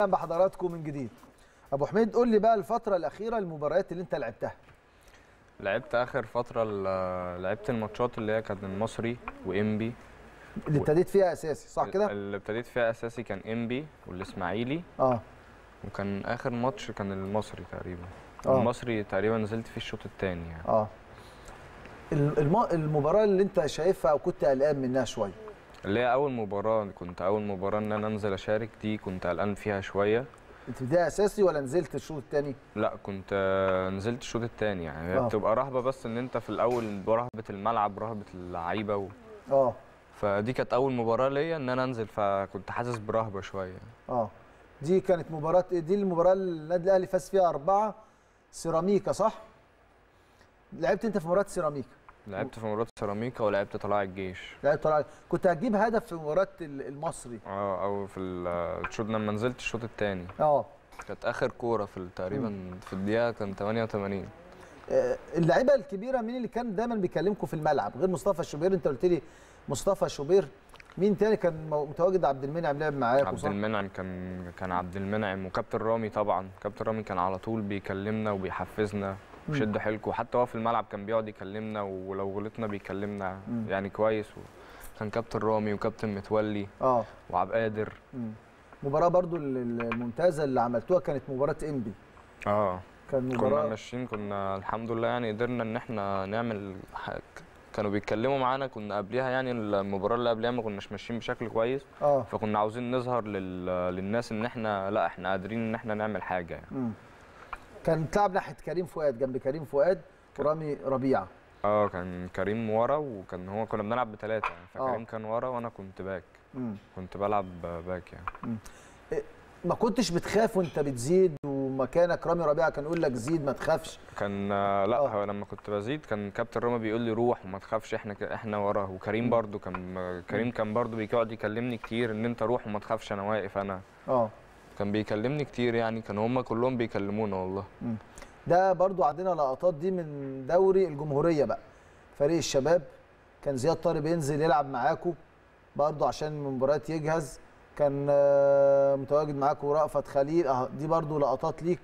أهلا بحضراتكم من جديد. أبو حميد قول لي بقى الفترة الأخيرة المباريات اللي أنت لعبتها. لعبت آخر فترة لعبت الماتشات اللي هي كانت المصري وإنبي. اللي ابتديت فيها أساسي صح كده؟ اللي ابتديت فيها أساسي كان إنبي والإسماعيلي. آه. وكان آخر ماتش كان المصري تقريبا. آه. المصري تقريبا نزلت فيه الشوط الثاني يعني. آه. الم... المباراة اللي أنت شايفها أو كنت قلقان منها شوية. اللي هي أول مباراة كنت أول مباراة إن أنا أنزل أشارك دي كنت قلقان فيها شوية. أنت بدايه أساسي ولا نزلت الشوط الثاني لأ كنت نزلت الشوط الثاني يعني. آه. بتبقى رهبة بس إن أنت في الأول برهبة الملعب رهبه اللعيبة و... آه. فدي كانت أول مباراة ليا إن أنا أنزل فكنت حاسس برهبة شوية. آه. دي كانت مباراة دي المباراة اللي النادي الأهلي فاز فيها أربعة سيراميكا صح؟ لعبت أنت في مباراة سيراميكا؟ لعبت في مباراة سيراميكا ولعبت طلائع الجيش. لعبت طلع كنت هتجيب هدف في مباراة ال- المصري. آه أو في ال- الشوط لما نزلت الشوط الثاني آه. كانت آخر كورة في تقريبا في الدقيقة كان 88 آه، اللعيبة الكبيرة مين اللي كان دايما بيكلمكم في الملعب؟ غير مصطفى الشوبير انت قلت لي مصطفى الشوبير مين تاني كان متواجد؟ عبد المنعم لعب معاك عبد؟ المنعم كان كان عبد المنعم وكابتن رامي طبعا. كابتن رامي كان على طول بيكلمنا وبيحفزنا. وشد حيلكم وحتى هو في الملعب كان بيقعد يكلمنا ولو غلطنا بيكلمنا مم. يعني كويس و... كان كابتن رامي وكابتن متولي آه وعبد قادر مم. مباراة برضو ال- ال- الممتازة اللي عملتوها كانت مباراة إنبي آه كان كنا مباراة ماشيين كنا الحمد لله يعني قدرنا إن إحنا نعمل حاجة. كانوا بيتكلموا معانا كنا قبليها يعني المباراة اللي قبلها ما كناش ماشيين بشكل كويس آه فكنا عاوزين نظهر لل... للناس إن إحنا لأ إحنا قادرين إن إحنا نعمل حاجة يعني. مم. كان تلعب ناحية كريم فؤاد جنب كريم فؤاد ورامي ربيعة. آه كان كريم ورا وكان هو كنا بنلعب بثلاثه يعني. آه. فكريم كان ورا وأنا كنت back. مم. كنت بلعب back يعني. ما كنتش بتخاف وأنت بتزيد ومكانك رامي ربيعة كان يقول لك زيد ما تخافش؟ كان آه، لأ آه. لما كنت بزيد كان كابتن رامي بيقول لي روح وما تخافش إحنا إحنا وراه وكريم برضو كان كريم كان برضو بيقعد يكلمني كتير إن أنت روح وما تخافش أنا واقف أنا. آه. كان بيكلمني كتير يعني كان هم كلهم بيكلمونا والله. ده برضو عندنا لقطات دي من دوري الجمهورية بقى. فريق الشباب كان زياد طارق بينزل يلعب معاكم برضو عشان المباريات يجهز. كان آه، متواجد معاكم رأفت خليل. آه دي برضو لقطات ليك.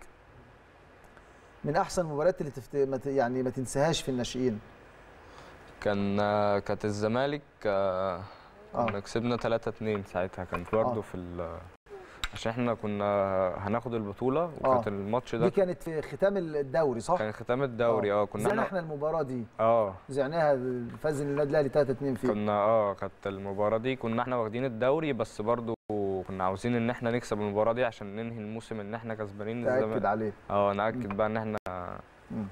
من أحسن المباريات اللي تفت... ما ت- يعني ما تنساهاش في الناشئين. كان آه، كانت الزمالك آه، آه. كنا كسبنا 3 2 ساعتها. كانت برضو آه. في ال عشان إحنا كنا هناخد البطولة وكانت آه. الماتش دي ده كانت في ختام الدوري صح؟ كان ختام الدوري آه كنا زعنا إحنا المباراة دي آه زعناها فاز النادي الأهلي 3 2 فيه كنا آه كانت المباراة دي كنا إحنا واخدين الدوري بس برضو كنا عاوزين ان إحنا نكسب المباراة دي عشان ننهي الموسم ان إحنا كسبانين الزمالك عليه آه نأكد بقى ان إحنا مم.